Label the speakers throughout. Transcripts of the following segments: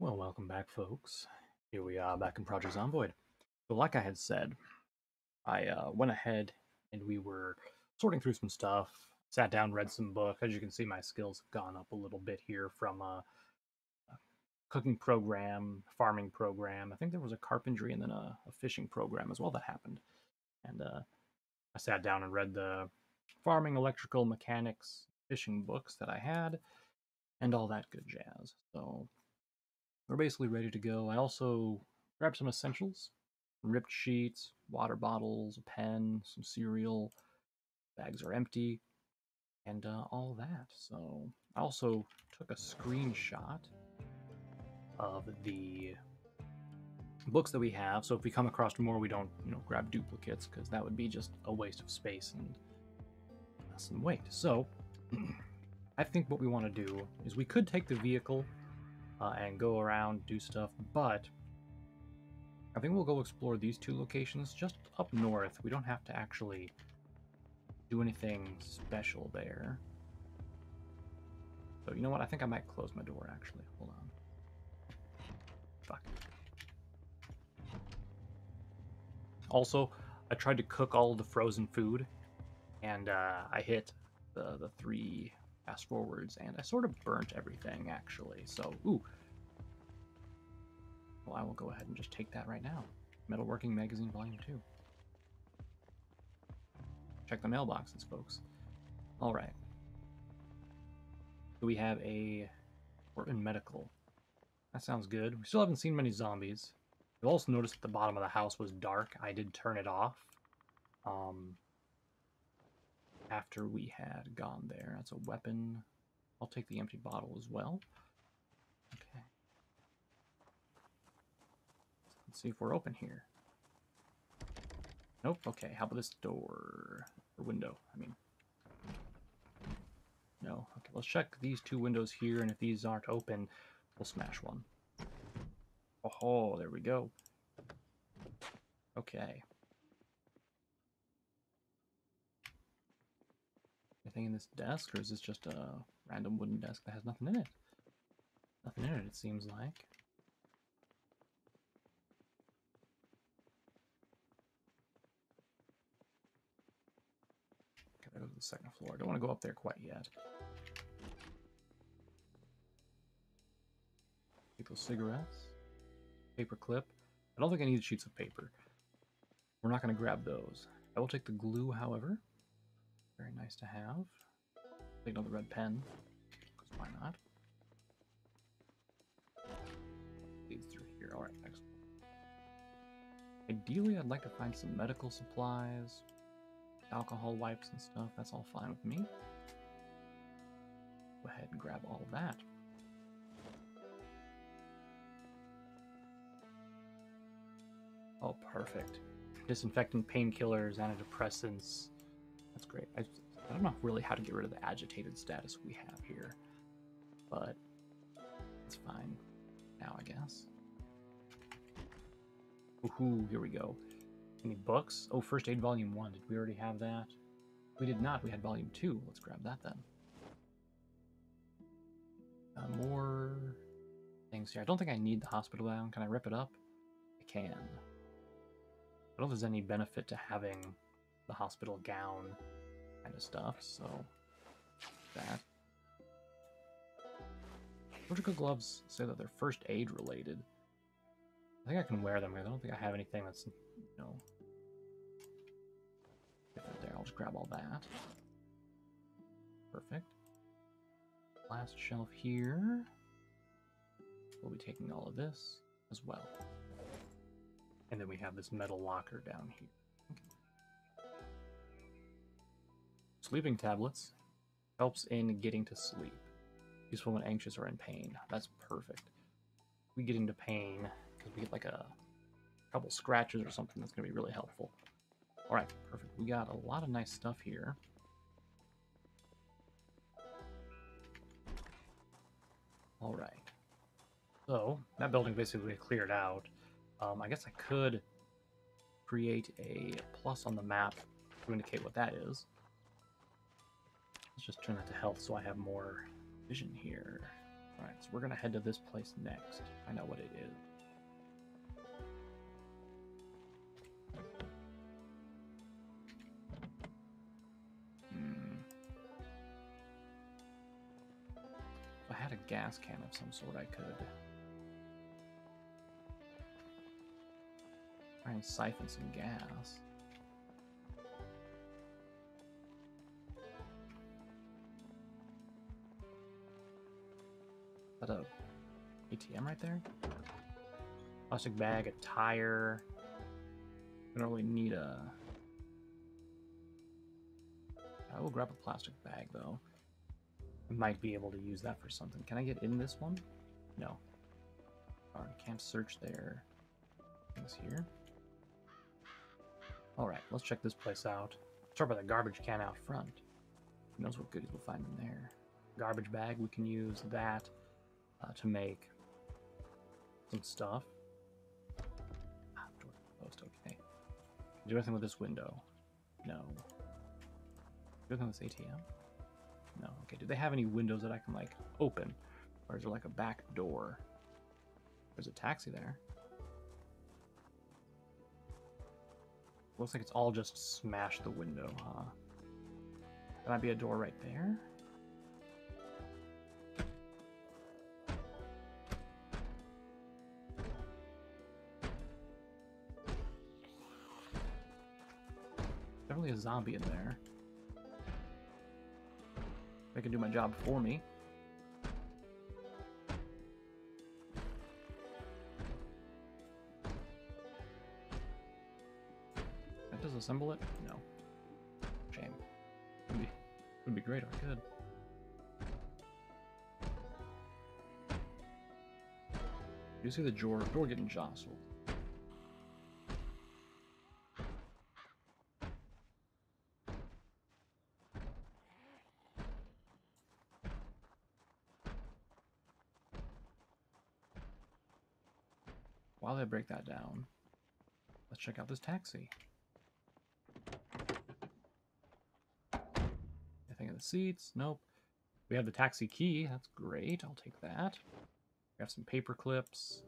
Speaker 1: Well, welcome back, folks. Here we are back in Project Zomboid. So, like I had said, I uh, went ahead and we were sorting through some stuff, sat down, read some book. As you can see, my skills have gone up a little bit here from a, a cooking program, farming program. I think there was a carpentry and then a, a fishing program as well that happened. And uh, I sat down and read the farming, electrical, mechanics, fishing books that I had, and all that good jazz. So we're basically ready to go. I also grabbed some essentials, ripped sheets, water bottles, a pen, some cereal. Bags are empty, and uh, all that. So I also took a screenshot of the books that we have. So if we come across more, we don't, you know, grab duplicates because that would be just a waste of space and some weight. So I think what we want to do is we could take the vehicle uh, and go around, do stuff, but I think we'll go explore these two locations just up north. We don't have to actually do anything special there. So you know what? I think I might close my door actually. Hold on. Fuck. Also, I tried to cook all the frozen food, and uh, I hit the the three fast forwards, and I sort of burnt everything actually. So, ooh. Well, I will go ahead and just take that right now. Metalworking Magazine Volume 2. Check the mailboxes, folks. All right. So we have a Portland Medical. That sounds good. We still haven't seen many zombies. You'll also notice that the bottom of the house was dark. I did turn it off. Um, after we had gone there. That's a weapon. I'll take the empty bottle as well. Okay. Let's see if we're open here. Nope. Okay, how about this door? Or window, I mean. No. Okay, let's check these two windows here, and if these aren't open, we'll smash one. Oh, there we go. Okay. Anything in this desk, or is this just a random wooden desk that has nothing in it? Nothing in it, it seems like. Goes to the second floor. I don't want to go up there quite yet. Those cigarettes. Paper clip. I don't think I need sheets of paper. We're not going to grab those. I will take the glue, however. Very nice to have. Take another red pen, because why not? Leads through here. Alright, excellent. Ideally, I'd like to find some medical supplies, alcohol wipes and stuff. That's all fine with me. Go ahead and grab all that. Oh, perfect. Disinfectant painkillers, antidepressants, that's great. I, I don't know really how to get rid of the agitated status we have here, but it's fine now, I guess. Ooh, here we go. Any books? Oh, First Aid Volume 1. Did we already have that? We did not. We had Volume 2. Let's grab that then. Uh, more things here. I don't think I need the hospital gown. Can I rip it up? I can. I don't know if there's any benefit to having the hospital gown kind of stuff, so that. Surgical gloves say that they're first aid related. I think I can wear them I don't think I have anything that's, different there. I'll just grab all that. Perfect. Last shelf here. We'll be taking all of this as well. And then we have this metal locker down here. Sleeping tablets helps in getting to sleep. Useful when anxious or in pain. That's perfect. We get into pain because we get like a couple scratches or something that's going to be really helpful. All right, perfect. We got a lot of nice stuff here. All right. So that building basically cleared out. Um, I guess I could create a plus on the map to indicate what that is. Let's just turn that to health so I have more vision here. Alright, So we're gonna head to this place next. I know what it is. Gas can of some sort, I could. Try and siphon some gas. Is that a ATM right there? Plastic bag, a tire. I don't really need a. I will grab a plastic bag though. Might be able to use that for something. Can I get in this one? No. Darn, can't search there. Things here. Alright, let's check this place out. Start by the garbage can out front. Who knows what goodies we'll find in there. Garbage bag, we can use that uh, to make some stuff. Ah, door closed, okay. Do anything with this window? No. Do anything with this ATM? No. Okay, do they have any windows that I can, like, open? Or is there, like, a back door? There's a taxi there. Looks like it's all just smash the window, huh? Might be a door right there. Definitely a zombie in there. They can do my job for me. That does assemble it? No. Shame. Would be, would be great if I could. You see the door, door getting jostled. Break that down, let's check out this taxi. Anything in the seats? Nope. We have the taxi key. That's great. I'll take that. We have some paper clips.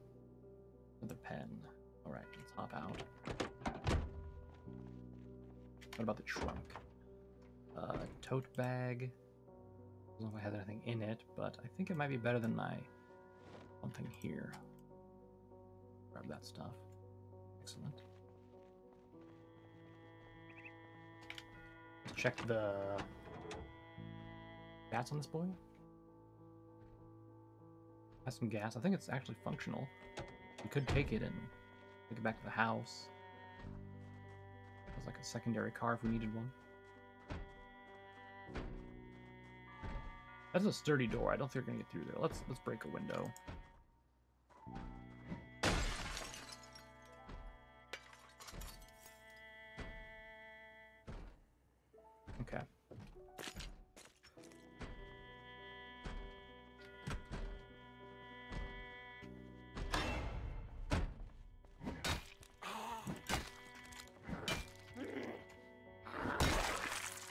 Speaker 1: Another pen. All right, let's hop out. What about the trunk? Uh, tote bag. I don't know if I have anything in it, but I think it might be better than my something here. Grab that stuff. Excellent. Let's check the gas on this boy. Has some gas. I think it's actually functional. We could take it and take it back to the house. It's like a secondary car if we needed one. That's a sturdy door. I don't think we're gonna get through there. Let's let's break a window. Okay.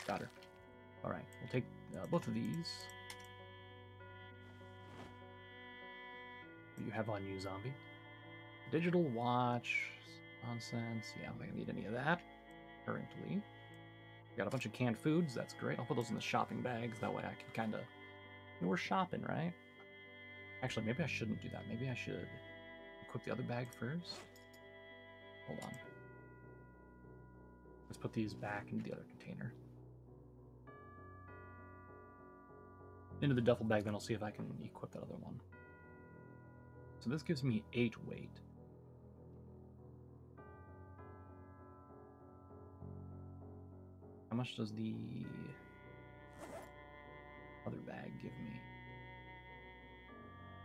Speaker 1: Got her. All right, we'll take uh, both of these. What do you have on you, zombie? Digital watch. Nonsense. Yeah, I don't think I need any of that currently. Got a bunch of canned foods. That's great. I'll put those in the shopping bags. That way I can kind of... we're shopping, right? Actually, maybe I shouldn't do that. Maybe I should equip the other bag first. Hold on. Let's put these back into the other container. Into the duffel bag, then I'll see if I can equip that other one. So this gives me 8 weight. How much does the other bag give me?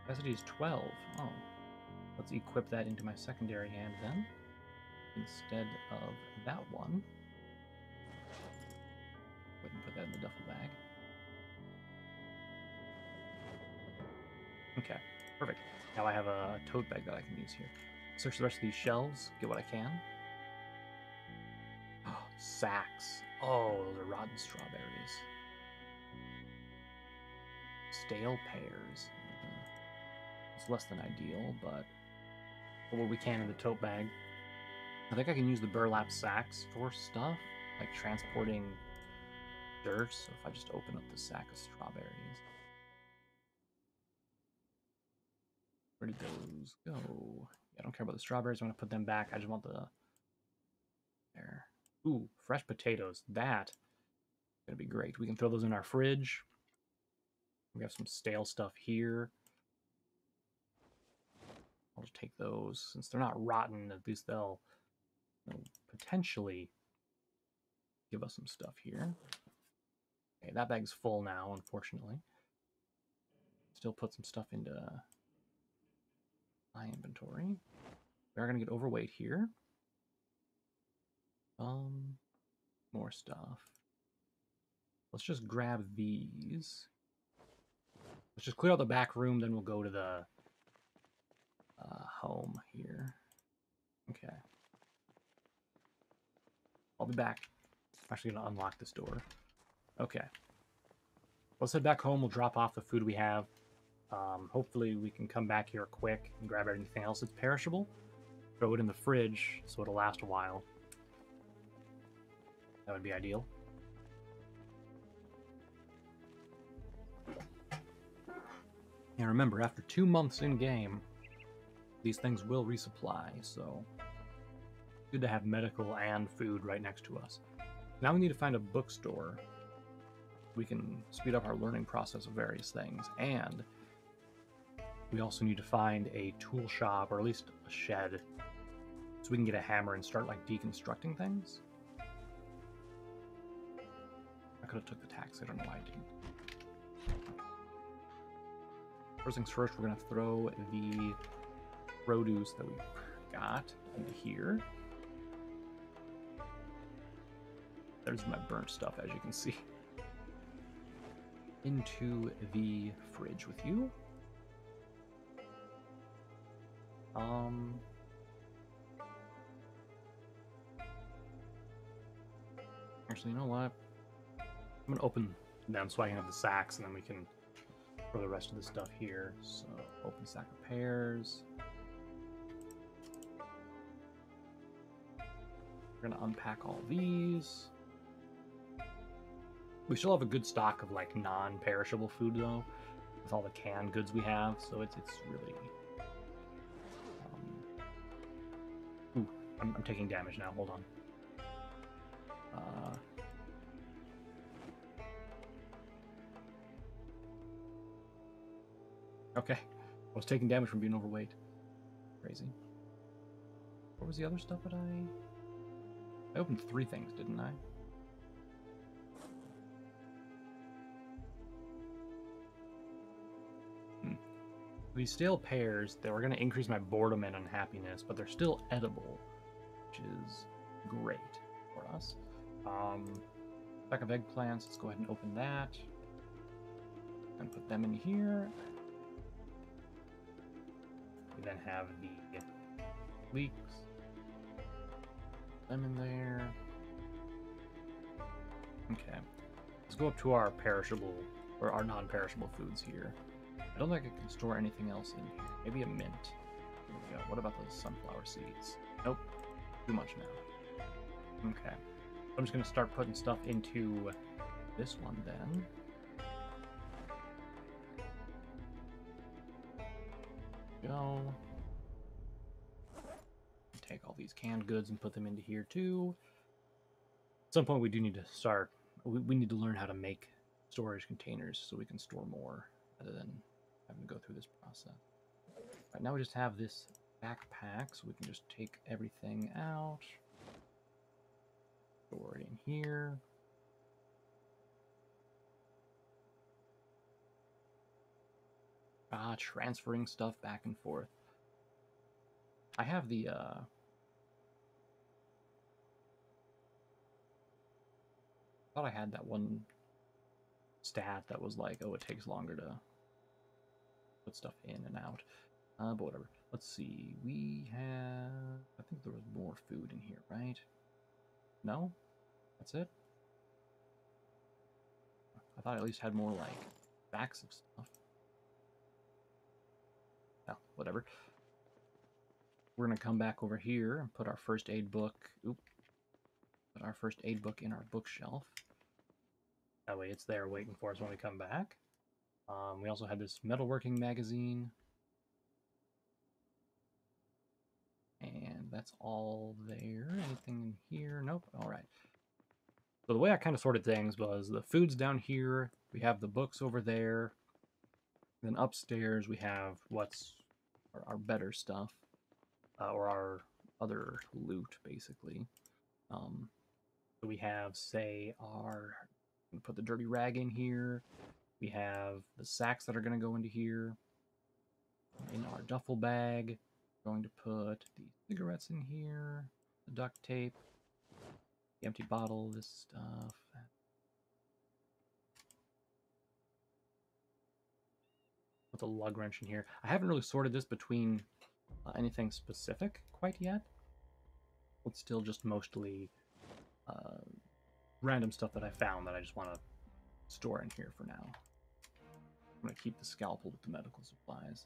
Speaker 1: Capacity is 12. Oh. Let's equip that into my secondary hand then. Instead of that one. Go ahead and put that in the duffel bag. Okay, perfect. Now I have a tote bag that I can use here. Search the rest of these shelves, get what I can. Oh, sacks. Oh, those are rotten strawberries. Stale pears. Mhm. It's less than ideal, but what we can in the tote bag. I think I can use the burlap sacks for stuff, like transporting dirt. So if I just open up the sack of strawberries. Where did those go? I don't care about the strawberries. I'm going to put them back. I just want the... There. Ooh, fresh potatoes. That to be great. We can throw those in our fridge. We have some stale stuff here. I'll just take those. Since they're not rotten, at least they'll, they'll potentially give us some stuff here. Okay, that bag's full now, unfortunately. Still put some stuff into my inventory. We are going to get overweight here. Um, more stuff. Let's just grab these. Let's just clear out the back room, then we'll go to the uh, home here. Okay. I'll be back. I'm actually going to unlock this door. Okay. Let's head back home. We'll drop off the food we have. Um, hopefully we can come back here quick and grab anything else that's perishable. Throw it in the fridge so it'll last a while. That would be ideal. And remember, after two months in game, these things will resupply, so good to have medical and food right next to us. Now we need to find a bookstore. We can speed up our learning process of various things, and we also need to find a tool shop, or at least a shed, so we can get a hammer and start like deconstructing things. I could have took the tax, I don't know why I didn't. First things first, we're going to throw the produce that we got into here. There's my burnt stuff, as you can see. Into the fridge with you. Um... Actually, you know what? I'm gonna open them so I can have the sacks, and then we can throw the rest of the stuff here. So open sack of pears. We're gonna unpack all these. We still have a good stock of like non-perishable food though, with all the canned goods we have. So it's it's really. Um... Ooh, I'm, I'm taking damage now. Hold on. Uh, Okay. I was taking damage from being overweight. Crazy. What was the other stuff that I... I opened three things, didn't I? Hmm. These stale pears, they were going to increase my boredom and unhappiness, but they're still edible, which is great for us. Um, pack of eggplants, let's go ahead and open that. And put them in here. We then have the leeks. Them in there. Okay. Let's go up to our perishable, or our non-perishable foods here. I don't think I can store anything else in here. Maybe a mint. There we go. What about those sunflower seeds? Nope. Too much now. Okay. I'm just going to start putting stuff into this one then. Go. Take all these canned goods and put them into here too. At some point we do need to start, we, we need to learn how to make storage containers so we can store more rather than having to go through this process. Right now we just have this backpack so we can just take everything out. Store it in here. Ah, transferring stuff back and forth. I have the, uh... thought I had that one stat that was like, oh, it takes longer to put stuff in and out. Uh, but whatever. Let's see. We have... I think there was more food in here, right? No? That's it? I thought I at least had more, like, backs of stuff. Whatever. We're gonna come back over here and put our first aid book. Oop. Put our first aid book in our bookshelf. That way, it's there waiting for us when we come back. Um, we also had this metalworking magazine. And that's all there. Anything in here? Nope. All right. So the way I kind of sorted things was the food's down here. We have the books over there. Then upstairs we have what's our, our better stuff, uh, or our other loot, basically. Um, so we have, say, our put the dirty rag in here. We have the sacks that are going to go into here. In our duffel bag, going to put the cigarettes in here, the duct tape, the empty bottle, this stuff. Put a lug wrench in here. I haven't really sorted this between uh, anything specific quite yet. It's still just mostly uh, random stuff that I found that I just want to store in here for now. I'm going to keep the scalpel with the medical supplies.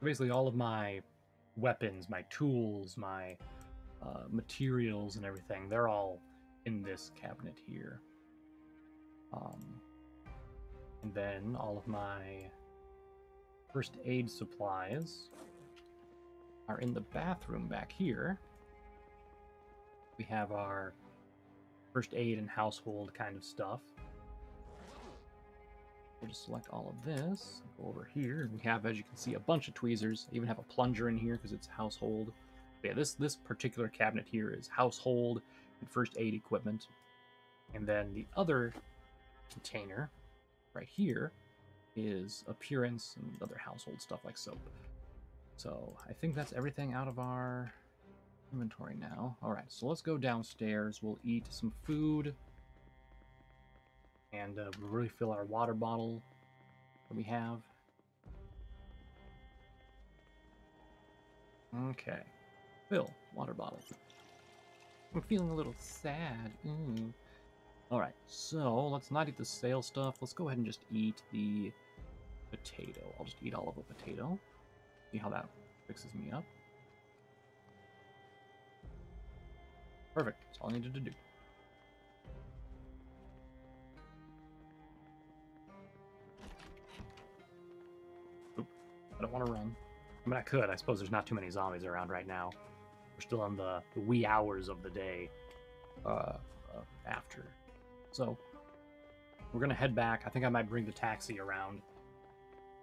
Speaker 1: Basically, all of my weapons, my tools, my uh, materials, and everything, they're all in this cabinet here. Um, and then all of my first aid supplies are in the bathroom back here. We have our first aid and household kind of stuff. We'll just select all of this, go over here, and we have, as you can see, a bunch of tweezers. I even have a plunger in here because it's household. But yeah, this, this particular cabinet here is household and first aid equipment. And then the other container right here is appearance and other household stuff like soap. So I think that's everything out of our inventory now. All right, so let's go downstairs. We'll eat some food and uh, refill our water bottle that we have. Okay, fill water bottle. I'm feeling a little sad. Mm. All right, so let's not eat the sale stuff. Let's go ahead and just eat the potato. I'll just eat all of a potato. See how that fixes me up. Perfect. That's all I needed to do. I don't want to run. I mean, I could. I suppose there's not too many zombies around right now. We're still in the, the wee hours of the day uh, uh, after. So, we're to head back. I think I might bring the taxi around.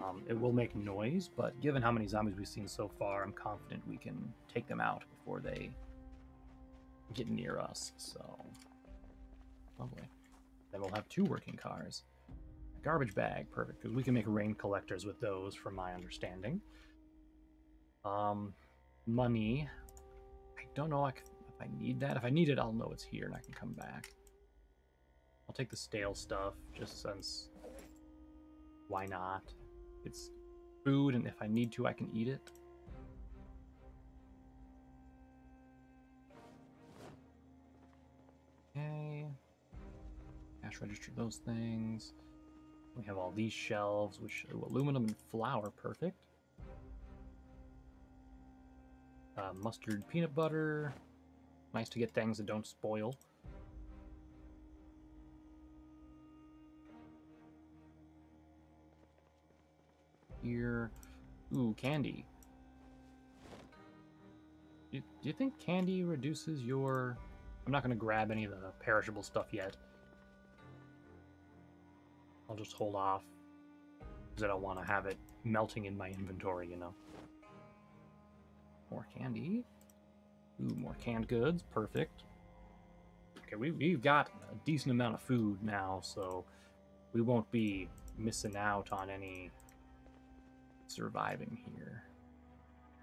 Speaker 1: Um, it will make noise, but given how many zombies we've seen so far, I'm confident we can take them out before they get near us. So, lovely. Then we'll have two working cars. A garbage bag, perfect, because we can make rain collectors with those, from my understanding. Um, money. I don't know if I need that. If I need it, I'll know it's here and I can come back. Take the stale stuff, just since. Why not? It's food, and if I need to, I can eat it. Okay. Cash register those things. We have all these shelves, which aluminum and flour, perfect. Uh, mustard, peanut butter. Nice to get things that don't spoil. Here. Ooh, candy. Do, do you think candy reduces your... I'm not going to grab any of the perishable stuff yet. I'll just hold off. Because I don't want to have it melting in my inventory, you know. More candy. Ooh, more canned goods. Perfect. Okay, we, we've got a decent amount of food now, so we won't be missing out on any surviving here.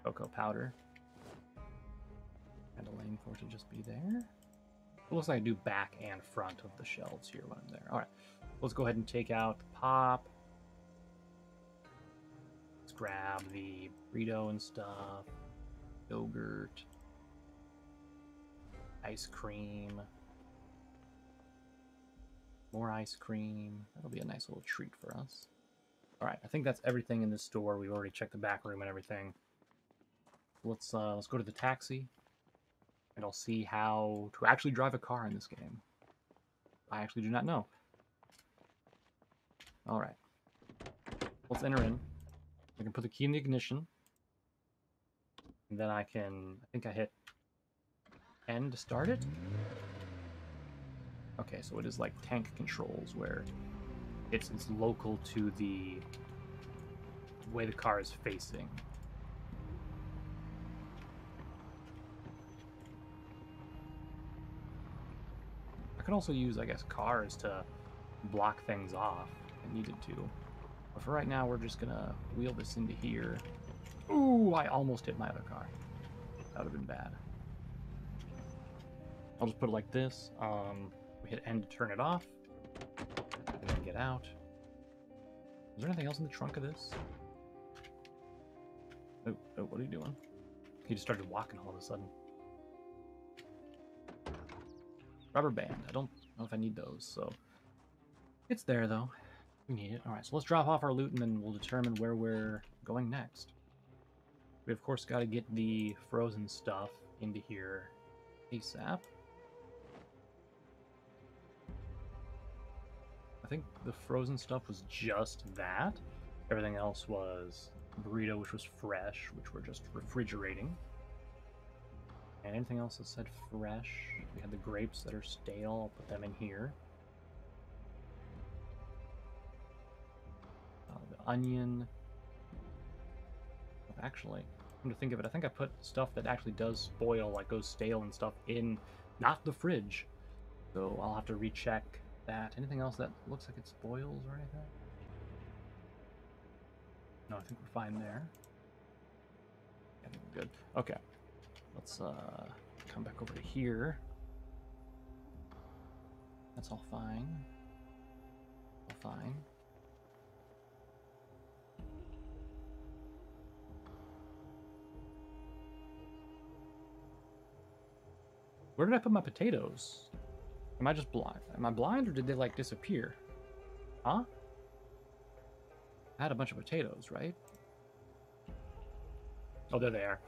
Speaker 1: Cocoa powder. And a lane for it to just be there. It looks like I do back and front of the shelves here when I'm there. All right, let's go ahead and take out the pop. Let's grab the burrito and stuff. Yogurt. Ice cream. More ice cream. That'll be a nice little treat for us. All right, I think that's everything in this store. We've already checked the back room and everything. Let's uh, let's go to the taxi, and I'll see how to actually drive a car in this game. I actually do not know. All right, let's enter in. I can put the key in the ignition, and then I can. I think I hit N to start it. Okay, so it is like tank controls where it's it's local to the way the car is facing. I could also use, I guess, cars to block things off if I needed to. But for right now, we're just gonna wheel this into here. Ooh, I almost hit my other car. That would have been bad. I'll just put it like this. Um, we hit N to turn it off. Get out. Is there anything else in the trunk of this? Oh, oh, what are you doing? He just started walking all of a sudden. Rubber band. I don't know if I need those, so... It's there, though. We need it. Alright, so let's drop off our loot, and then we'll determine where we're going next. We, of course, got to get the frozen stuff into here ASAP. I think the frozen stuff was just that. Everything else was burrito, which was fresh, which we're just refrigerating. And anything else that said fresh? We had the grapes that are stale. I'll put them in here. Uh, the onion. Actually, come to think of it, I think I put stuff that actually does spoil, like goes stale and stuff, in not the fridge. So I'll have to recheck that. Anything else that looks like it spoils or anything? No, I think we're fine there. I think we're good. Okay. Let's uh, come back over to here. That's all fine. All fine. Where did I put my potatoes? Am I just blind? Am I blind or did they like disappear? Huh? I had a bunch of potatoes, right? Oh, there they are.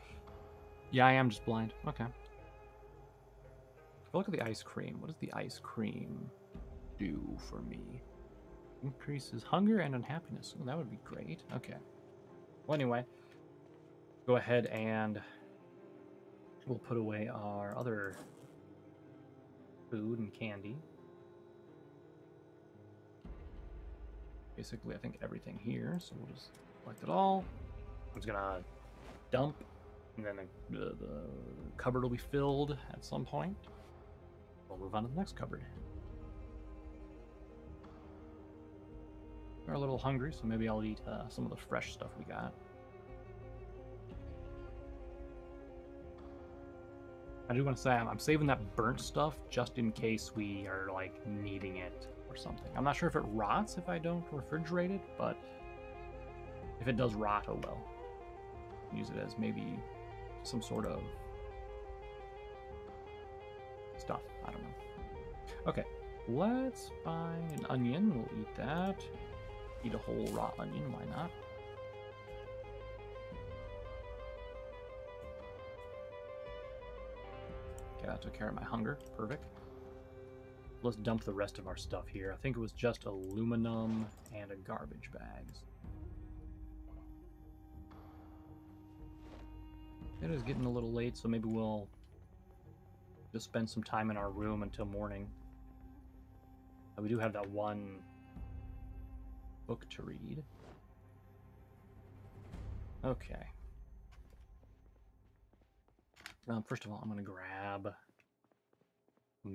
Speaker 1: Yeah, I am just blind. Okay. Look at the ice cream. What does the ice cream do for me? Increases hunger and unhappiness. Oh, that would be great. Okay. Well, anyway, go ahead and we'll put away our other food and candy. Basically, I think everything here, so we'll just collect it all. I'm just gonna dump, and then the, the, the cupboard will be filled at some point. We'll move on to the next cupboard. We're a little hungry, so maybe I'll eat uh, some of the fresh stuff we got. I do want to say I'm, saving that burnt stuff just in case we are like needing it or something. I'm not sure if it rots if I don't refrigerate it, but if it does rot, oh well. Use it as maybe some sort of stuff. I don't know. Okay, let's buy an onion. We'll eat that. Eat a whole raw onion, why not? That took care of my hunger. Perfect. Let's dump the rest of our stuff here. I think it was just aluminum and a garbage bags. It is getting a little late, so maybe we'll just spend some time in our room until morning. Uh, we do have that one book to read. Okay. Um, first of all, I'm going to grab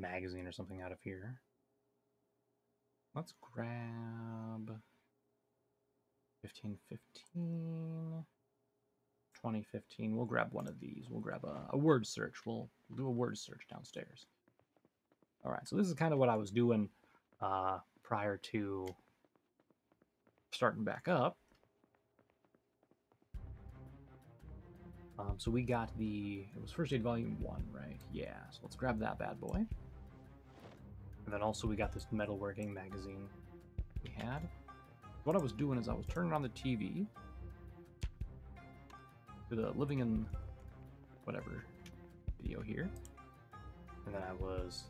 Speaker 1: magazine or something out of here. Let's grab 1515, 2015. We'll grab one of these. We'll grab a, a word search. We'll do a word search downstairs. All right, so this is kind of what I was doing uh, prior to starting back up. Um, so we got the, it was First Aid Volume 1, right? Yeah, so let's grab that bad boy. And then also we got this metalworking magazine we had. What I was doing is I was turning on the TV to the living in whatever video here. And then I was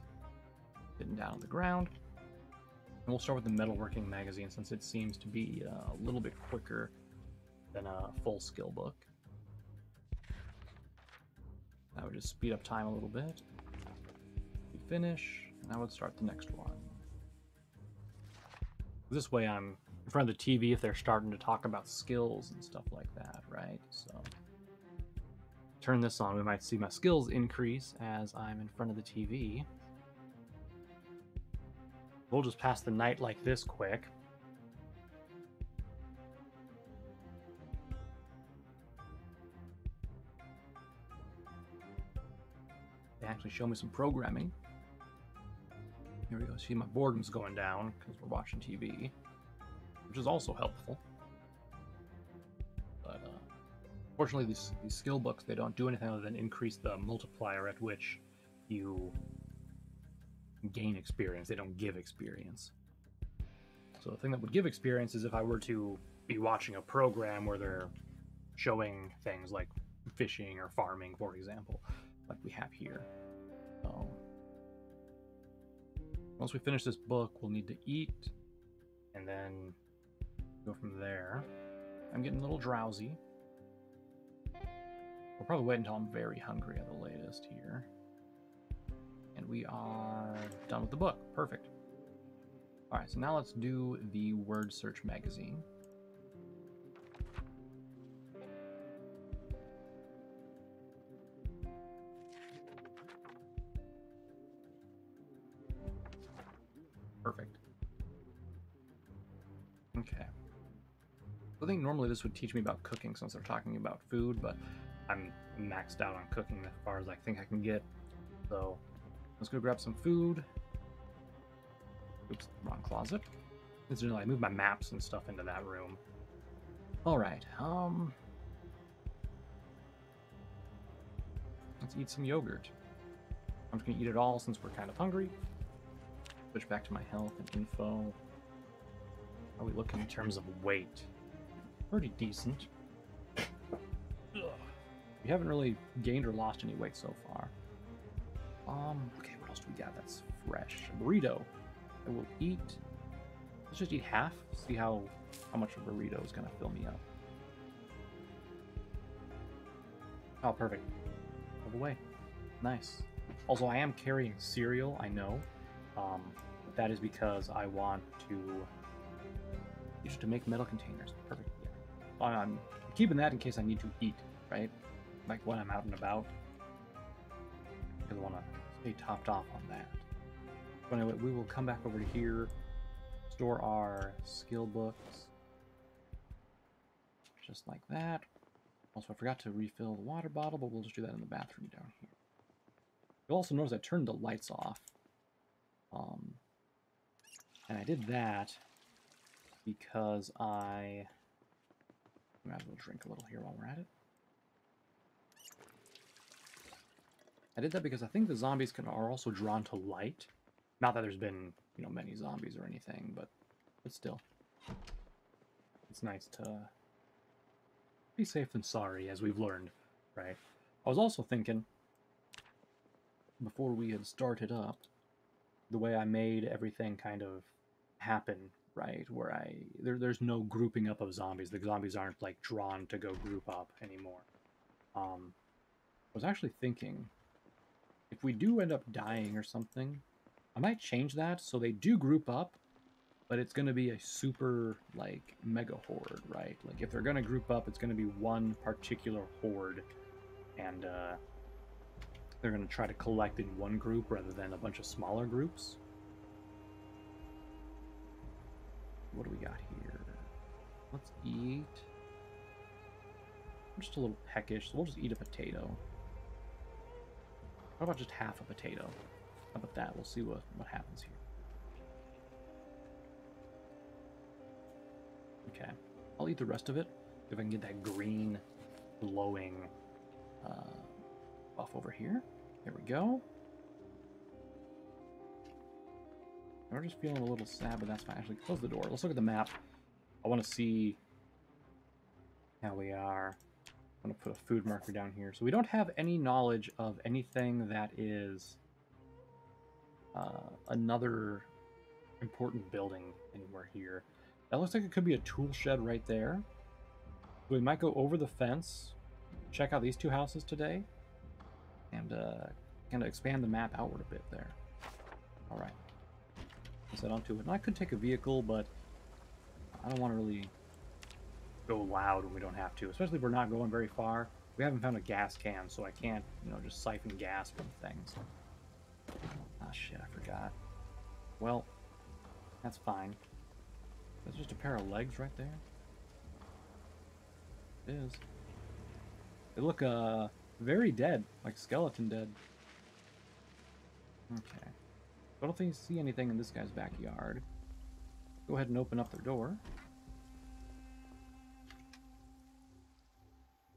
Speaker 1: sitting down on the ground. And we'll start with the metalworking magazine since it seems to be uh, a little bit quicker than a full skill book. That would just speed up time a little bit. We finish, I would start the next one. This way I'm in front of the TV if they're starting to talk about skills and stuff like that, right? So turn this on, we might see my skills increase as I'm in front of the TV. We'll just pass the night like this quick. They actually show me some programming. Here we go. See, my boredom's going down because we're watching TV, which is also helpful. But uh, fortunately, these, these skill books they don't do anything other than increase the multiplier at which you gain experience. They don't give experience. So the thing that would give experience is if I were to be watching a program where they're showing things like fishing or farming, for example, like we have here. So once we finish this book, we'll need to eat and then go from there. I'm getting a little drowsy. We'll probably wait until I'm very hungry at the latest here. And we are done with the book. Perfect. All right, so now let's do the word search magazine. Normally this would teach me about cooking since they're talking about food, but I'm maxed out on cooking as far as I think I can get. So let's go grab some food. Oops, wrong closet. Incidentally, I moved my maps and stuff into that room. All right, um, let's eat some yogurt. I'm just gonna eat it all since we're kind of hungry. Switch back to my health and info. How are we looking in terms of weight? Pretty decent. We haven't really gained or lost any weight so far. Um, okay, what else do we got that's fresh? A burrito. I will eat. Let's just eat half. See how how much a burrito is gonna fill me up. Oh, perfect. All the way. Nice. Also, I am carrying cereal. I know. Um, that is because I want to to make metal containers. Perfect. I'm keeping that in case I need to eat, right? Like when I'm out and about. Because I want to stay topped off on that. But anyway, we will come back over to here, store our skill books, just like that. Also, I forgot to refill the water bottle, but we'll just do that in the bathroom down here. You'll also notice I turned the lights off. Um, and I did that because I... Might as well drink a little here while we're at it. I did that because I think the zombies can are also drawn to light. Not that there's been, you know, many zombies or anything, but, but still. It's nice to be safe than sorry, as we've learned, right? I was also thinking, before we had started up, the way I made everything kind of happen, right? Where I there, there's no grouping up of zombies. The zombies aren't like drawn to go group up anymore. Um, I was actually thinking, if we do end up dying or something, I might change that so they do group up, but it's going to be a super like mega horde, right? Like if they're going to group up, it's going to be one particular horde, and uh, they're going to try to collect in one group rather than a bunch of smaller groups. What do we got here? Let's eat. I'm just a little peckish, so we'll just eat a potato. How about just half a potato? How about that? We'll see what, what happens here. Okay. I'll eat the rest of it if I can get that green glowing uh, buff over here. There we go. We're just feeling a little sad, but that's fine. Actually, close the door. Let's look at the map. I want to see how we are. I'm going to put a food marker down here. So we don't have any knowledge of anything that is uh, another important building anywhere here. That looks like it could be a tool shed right there. We might go over the fence, check out these two houses today, and uh, kind of expand the map outward a bit there. All right. Let's onto it. And I could take a vehicle, but I don't want to really go loud when we don't have to, especially if we're not going very far. We haven't found a gas can, so I can't, you know, just siphon gas from things. Ah, shit, I forgot. Well, that's fine. That's just a pair of legs right there. It is. They look, uh, very dead, like skeleton dead. Okay. I don't think you see anything in this guy's backyard. Go ahead and open up their door.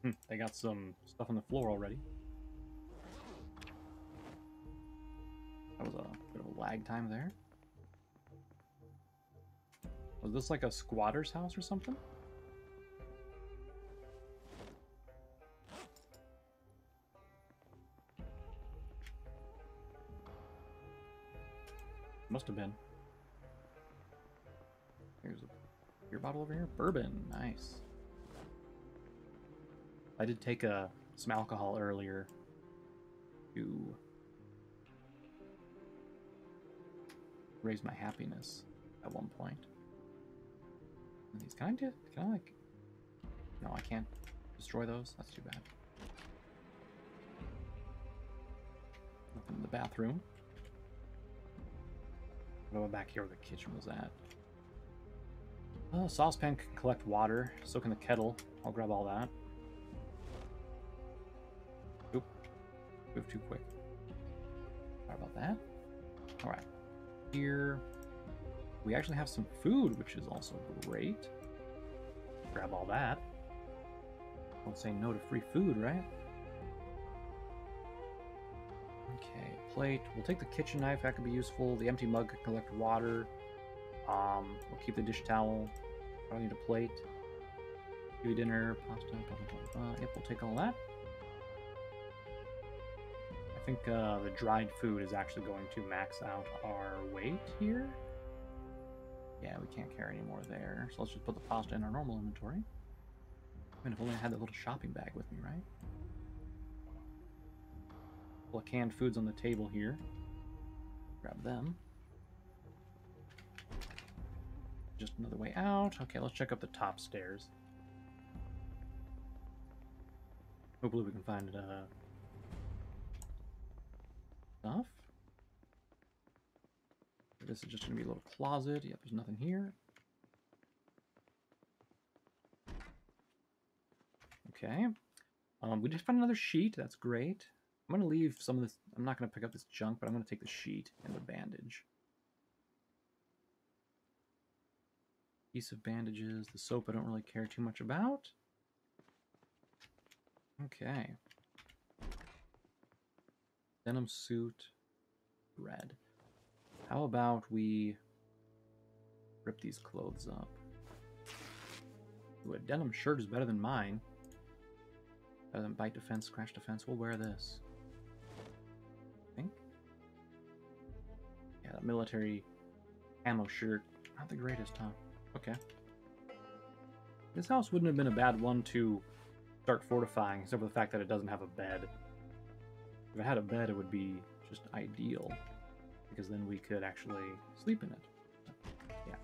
Speaker 1: Hmm, they got some stuff on the floor already. That was a bit of a lag time there. Was this like a squatter's house or something? Must have been. Here's a beer bottle over here. Bourbon. Nice. I did take a, some alcohol earlier to raise my happiness at one point. And these kind of, kind of like, no, I can't destroy those. That's too bad. Nothing in the bathroom. About back here where the kitchen was at? Oh, saucepan can collect water. So can the kettle. I'll grab all that. Oop. Move too quick. Sorry about that. Alright. Here. We actually have some food, which is also great. Grab all that. Won't say no to free food, right? Okay, plate. We'll take the kitchen knife, that could be useful. The empty mug can collect water. Um, we'll keep the dish towel. I don't need a plate. TV dinner, pasta, blah, blah, blah, Yep, we'll take all that. I think uh, the dried food is actually going to max out our weight here. Yeah, we can't carry any more there. So let's just put the pasta in our normal inventory. I mean, if only I had that little shopping bag with me, right? Couple of canned foods on the table here. Grab them. Just another way out. Okay, let's check up the top stairs. Hopefully we can find uh, stuff. This is just going to be a little closet. Yep, there's nothing here. Okay. Um, we did find another sheet. That's great. I'm going to leave some of this. I'm not going to pick up this junk, but I'm going to take the sheet and the bandage. Piece of bandages. The soap I don't really care too much about. Okay. Denim suit. Red. How about we rip these clothes up? Ooh, a denim shirt is better than mine. Better than bite defense, crash defense. We'll wear this. Military ammo shirt. Not the greatest, huh? Okay. This house wouldn't have been a bad one to start fortifying, except for the fact that it doesn't have a bed. If it had a bed, it would be just ideal because then we could actually sleep in it. Yeah.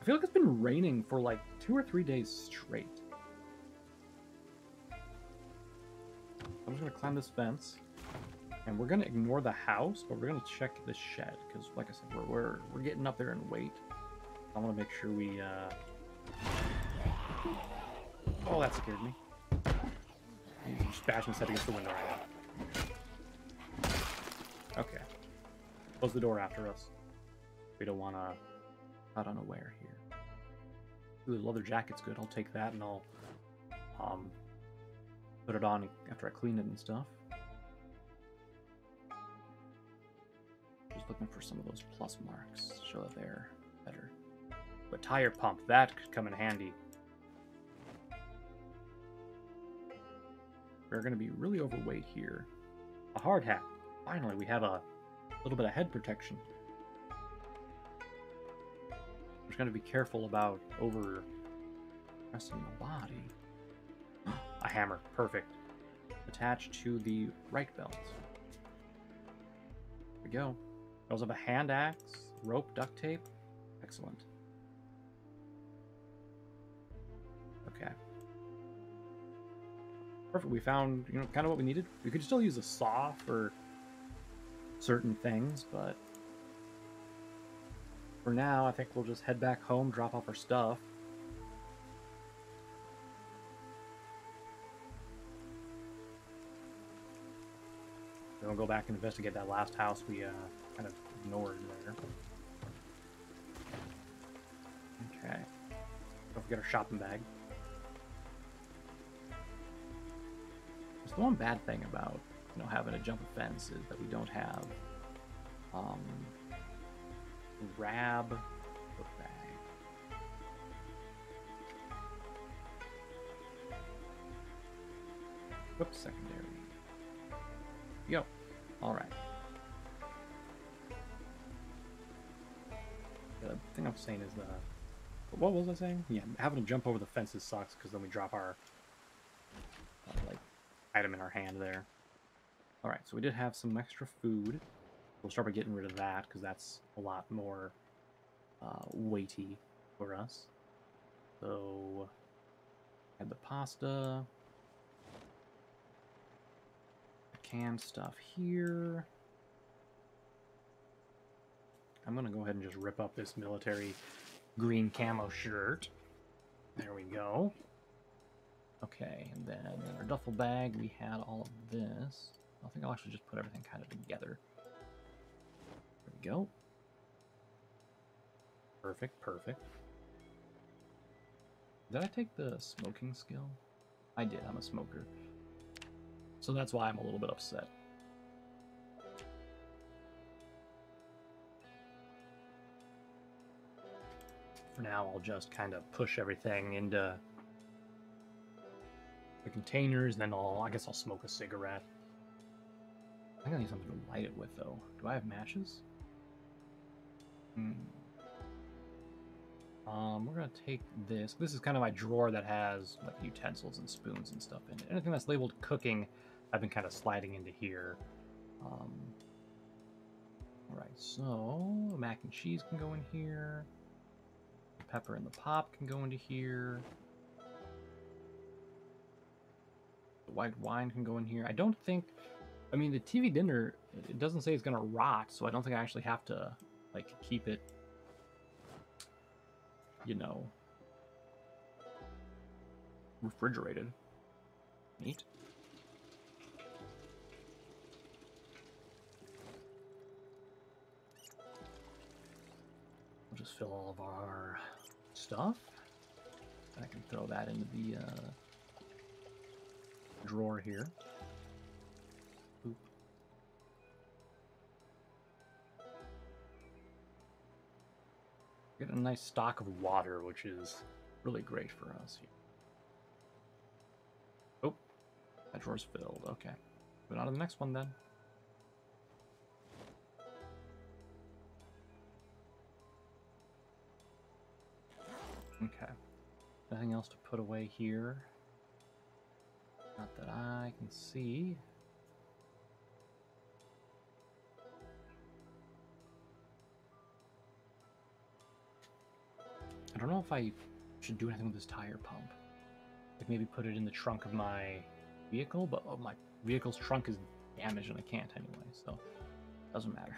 Speaker 1: I feel like it's been raining for like two or three days straight. I'm just gonna climb this fence, and we're gonna ignore the house, but we're gonna check the shed because, like I said, we're we're we're getting up there in weight. I want to make sure we. Uh... Oh, that scared me. He's just bashing his head against the window right now. Okay. Close the door after us. We don't want to out unaware here. Ooh, the leather jacket's good. I'll take that and I'll um, put it on after I clean it and stuff. Looking for some of those plus marks. Show that they're better. A tire pump, that could come in handy. We're going to be really overweight here. A hard hat. Finally, we have a little bit of head protection. We're just going to be careful about over pressing the body. a hammer. Perfect. Attached to the right belt. There we go. We also have a hand axe, rope, duct tape. Excellent. Okay. Perfect. We found, you know, kind of what we needed. We could still use a saw for certain things, but for now, I think we'll just head back home, drop off our stuff. Then we'll go back and investigate that last house we uh, kind of ignored there. Okay. Don't forget our shopping bag. There's the one bad thing about, you know, having a jump a fence is that we don't have um grab book bag. Whoops, secondary. Yo. Alright. Thing I'm saying is the what was I saying? Yeah, having to jump over the fences sucks because then we drop our uh, like item in our hand there. All right, so we did have some extra food. We'll start by getting rid of that because that's a lot more uh, weighty for us. So, had the pasta, canned stuff here. I'm gonna go ahead and just rip up this military green camo shirt. There we go. Okay, and then in our duffel bag we had all of this. I think I'll actually just put everything kind of together. There we go. Perfect, perfect. Did I take the smoking skill? I did, I'm a smoker. So that's why I'm a little bit upset. For now, I'll just kind of push everything into the containers, then I'll, I guess I'll smoke a cigarette. I think I need something to light it with, though. Do I have matches? Hmm. Um, we're gonna take this. This is kind of my drawer that has like utensils and spoons and stuff in it. Anything that's labeled cooking, I've been kind of sliding into here. Um, all right, so mac and cheese can go in here. Pepper and the pop can go into here. The white wine can go in here. I don't think. I mean, the TV dinner. It doesn't say it's gonna rot, so I don't think I actually have to like keep it you know, refrigerated. Neat. Just fill all of our stuff. I can throw that into the uh, drawer here. Get a nice stock of water, which is really great for us. Oh, that drawer's filled. Okay. Moving on to the next one then. Okay. Nothing else to put away here. Not that I can see. I don't know if I should do anything with this tire pump. Like maybe put it in the trunk of my vehicle, but oh, my vehicle's trunk is damaged and I can't anyway, so doesn't matter.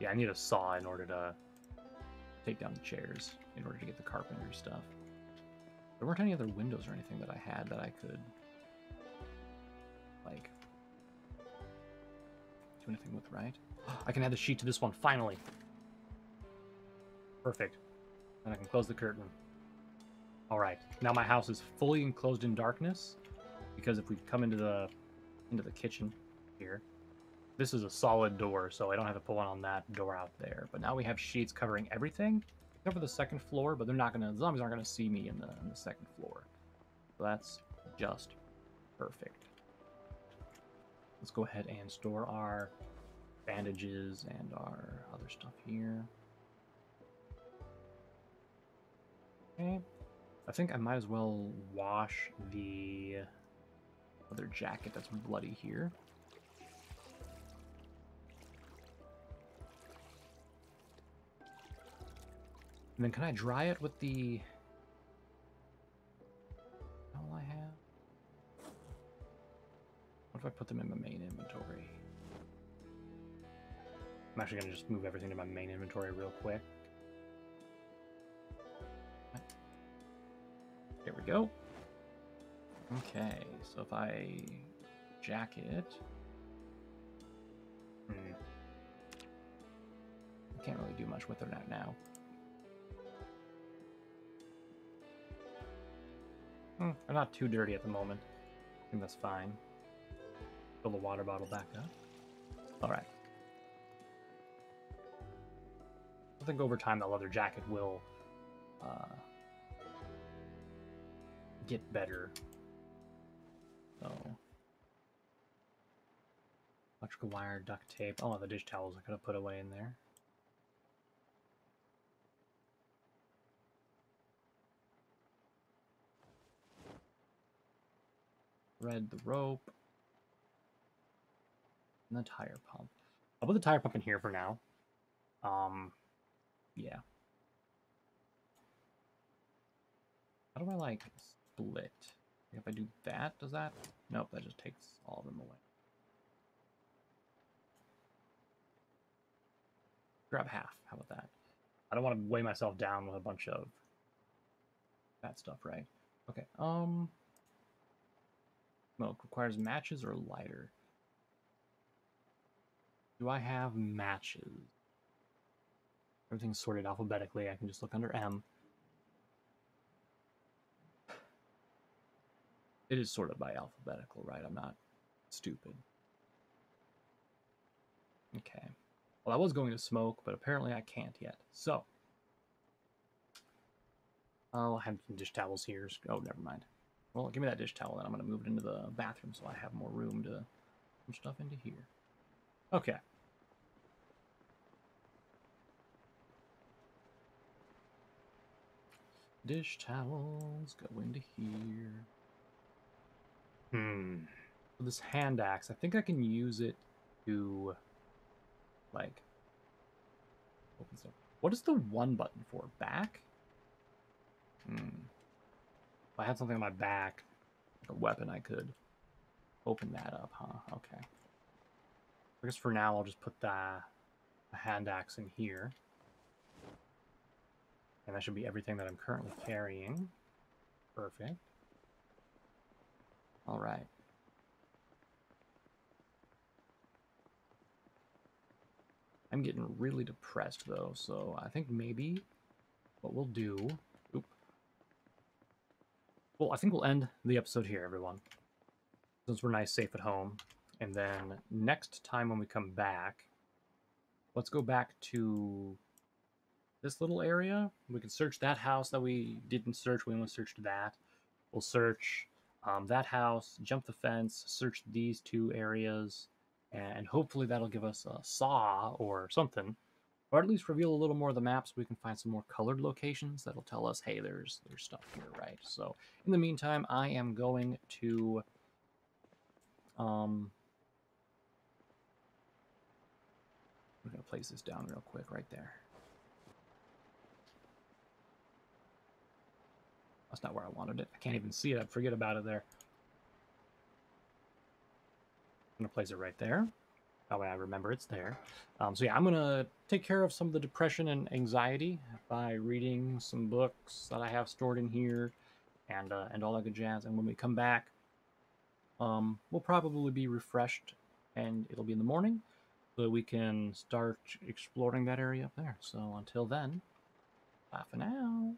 Speaker 1: Yeah, I need a saw in order to take down the chairs, in order to get the carpenter stuff. There weren't any other windows or anything that I had that I could, like, do anything with, right? I can add the sheet to this one, finally. Perfect. And I can close the curtain. Alright, now my house is fully enclosed in darkness, because if we come into the into the kitchen here, this is a solid door, so I don't have to put one on that door out there. But now we have sheets covering everything except for the second floor, but they're not gonna the zombies aren't gonna see me in the in the second floor. So that's just perfect. Let's go ahead and store our bandages and our other stuff here. Okay. I think I might as well wash the other jacket that's bloody here. And then can I dry it with the... All I have? What if I put them in my main inventory? I'm actually going to just move everything to my main inventory real quick. There we go. Okay, so if I jacket... Hmm. I can't really do much with it now. Hmm, they're not too dirty at the moment. I think that's fine. Fill the water bottle back up. Alright. I think over time the leather jacket will uh, get better. So electrical wire, duct tape. Oh, the dish towels I could have put away in there. Thread the rope. And the tire pump. I'll put the tire pump in here for now. Um, yeah. How do I, like, split? If I do that, does that? Nope, that just takes all of them away. Grab half. How about that? I don't want to weigh myself down with a bunch of that stuff, right? Okay, um... Smoke requires matches or lighter. Do I have matches? Everything's sorted alphabetically. I can just look under M. It is sorted by alphabetical, right? I'm not stupid. Okay. Well, I was going to smoke, but apparently I can't yet. So. Oh, I'll have some dish towels here. Oh, never mind. Well, give me that dish towel, then I'm going to move it into the bathroom so I have more room to put stuff into here. Okay. Dish towels go into here. Hmm. this hand axe, I think I can use it to, like, open stuff. What is the one button for? Back? Hmm. If I had something on my back, a weapon, I could open that up, huh? Okay. I guess for now I'll just put the, the hand axe in here. And that should be everything that I'm currently carrying. Perfect. Alright. I'm getting really depressed though, so I think maybe what we'll do well, I think we'll end the episode here, everyone. Since we're nice, safe at home. And then next time when we come back, let's go back to this little area. We can search that house that we didn't search. We only searched that. We'll search um, that house, jump the fence, search these two areas, and hopefully that'll give us a saw or something or at least reveal a little more of the maps. We can find some more colored locations that'll tell us, hey, there's there's stuff here, right? So in the meantime, I am going to um we're gonna place this down real quick right there. That's not where I wanted it. I can't even see it. I forget about it there. I'm gonna place it right there. That way I remember it's there. Um, so yeah, I'm to take care of some of the depression and anxiety by reading some books that I have stored in here and, uh, and all that good jazz. And when we come back, um, we'll probably be refreshed and it'll be in the morning so we can start exploring that area up there. So until then, bye for now.